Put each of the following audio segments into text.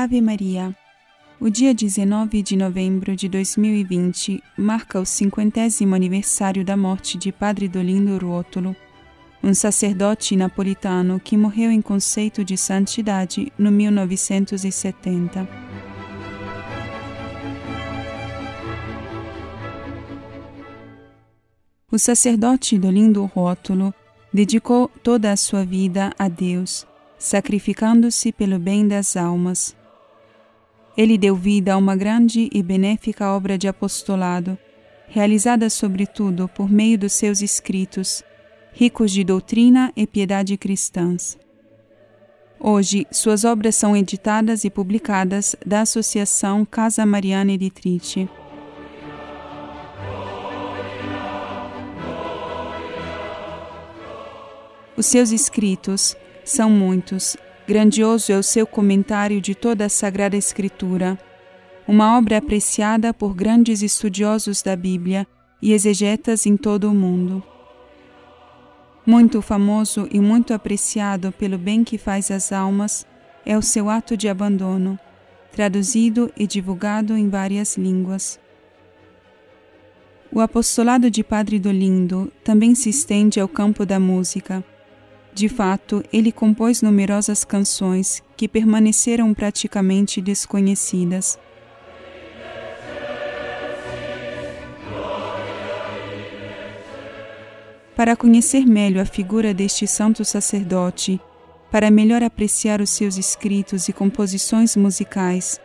Ave Maria. O dia 19 de novembro de 2020 marca o cinquentésimo aniversário da morte de Padre Dolindo Ruotolo, um sacerdote napolitano que morreu em conceito de santidade no 1970. O sacerdote Dolindo Ruotolo dedicou toda a sua vida a Deus, sacrificando-se pelo bem das almas ele deu vida a uma grande e benéfica obra de apostolado, realizada sobretudo por meio dos seus escritos, ricos de doutrina e piedade cristãs. Hoje, suas obras são editadas e publicadas da Associação Casa Mariana Editrice. Os seus escritos são muitos Grandioso é o seu comentário de toda a Sagrada Escritura, uma obra apreciada por grandes estudiosos da Bíblia e exegetas em todo o mundo. Muito famoso e muito apreciado pelo bem que faz às almas é o seu ato de abandono, traduzido e divulgado em várias línguas. O apostolado de Padre Dolindo também se estende ao campo da música de fato, ele compôs numerosas canções que permaneceram praticamente desconhecidas. Para conhecer melhor a figura deste santo sacerdote, para melhor apreciar os seus escritos e composições musicais,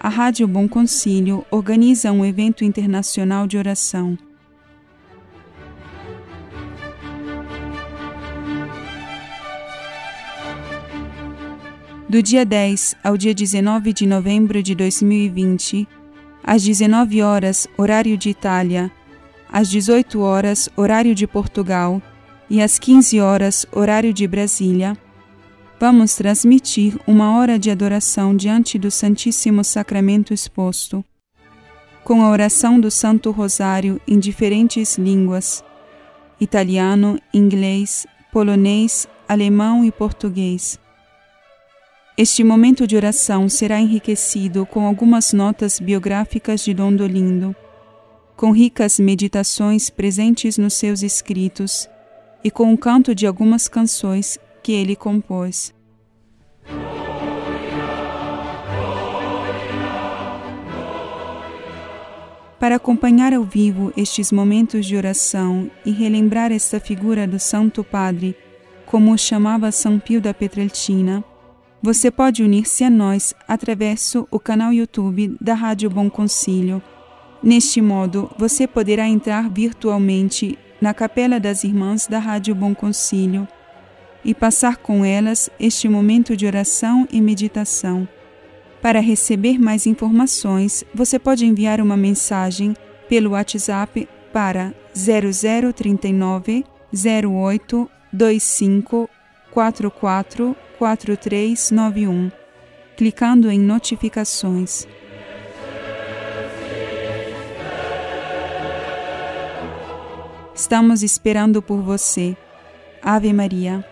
a Rádio Bom Concílio organiza um evento internacional de oração. Do dia 10 ao dia 19 de novembro de 2020, às 19 horas, horário de Itália, às 18 horas, horário de Portugal e às 15 horas, horário de Brasília, vamos transmitir uma hora de adoração diante do Santíssimo Sacramento exposto, com a oração do Santo Rosário em diferentes línguas: italiano, inglês, polonês, alemão e português este momento de oração será enriquecido com algumas notas biográficas de Dom Dolindo, com ricas meditações presentes nos seus escritos e com o canto de algumas canções que ele compôs. Para acompanhar ao vivo estes momentos de oração e relembrar esta figura do Santo Padre, como o chamava São Pio da Petrelcina, você pode unir-se a nós através do canal YouTube da Rádio Bom Concílio. Neste modo, você poderá entrar virtualmente na Capela das Irmãs da Rádio Bom Concílio e passar com elas este momento de oração e meditação. Para receber mais informações, você pode enviar uma mensagem pelo WhatsApp para 0039 08 25 44 4391, clicando em Notificações. Estamos esperando por você. Ave Maria.